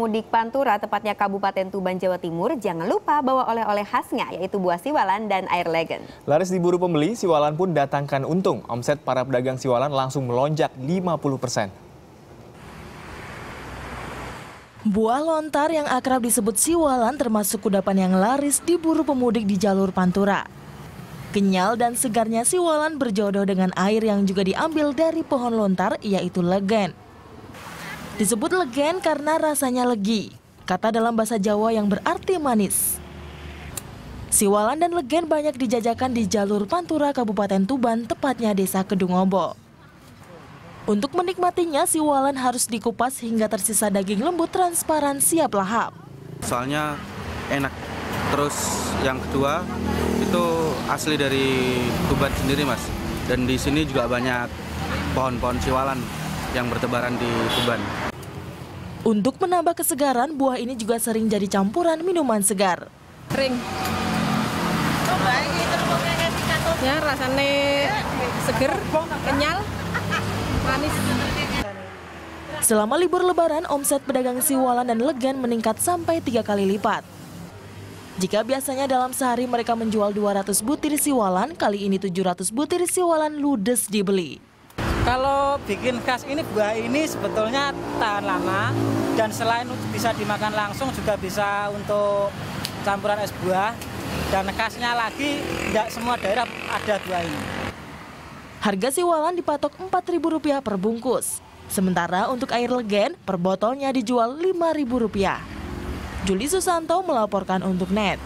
Mudik Pantura, tepatnya Kabupaten Tuban, Jawa Timur, jangan lupa bawa oleh-oleh khasnya, yaitu buah siwalan dan air legen. Laris diburu pembeli, siwalan pun datangkan untung. Omset para pedagang siwalan langsung melonjak 50 persen. Buah lontar yang akrab disebut siwalan termasuk kudapan yang laris diburu pemudik di jalur Pantura. Kenyal dan segarnya siwalan berjodoh dengan air yang juga diambil dari pohon lontar yaitu legen. Disebut legen karena rasanya legi, kata dalam bahasa Jawa yang berarti manis. Siwalan dan legen banyak dijajakan di jalur Pantura Kabupaten Tuban, tepatnya Desa Kedungobo. Untuk menikmatinya, siwalan harus dikupas hingga tersisa daging lembut transparan siap lahap. Soalnya enak. Terus yang kedua itu asli dari Tuban sendiri mas. Dan di sini juga banyak pohon-pohon siwalan yang bertebaran di Tuban. Untuk menambah kesegaran, buah ini juga sering jadi campuran minuman segar. Kering. Ya rasanya seger, kenyal, manis. Selama libur lebaran, omset pedagang siwalan dan legan meningkat sampai tiga kali lipat. Jika biasanya dalam sehari mereka menjual 200 butir siwalan, kali ini 700 butir siwalan ludes dibeli. Kalau bikin khas ini buah ini sebetulnya tahan lama dan selain bisa dimakan langsung juga bisa untuk campuran es buah dan khasnya lagi tidak semua daerah ada buah ini. Harga siwalan dipatok Rp4.000 per bungkus. Sementara untuk air legen per botolnya dijual Rp5.000. Juli Susanto melaporkan untuk NET.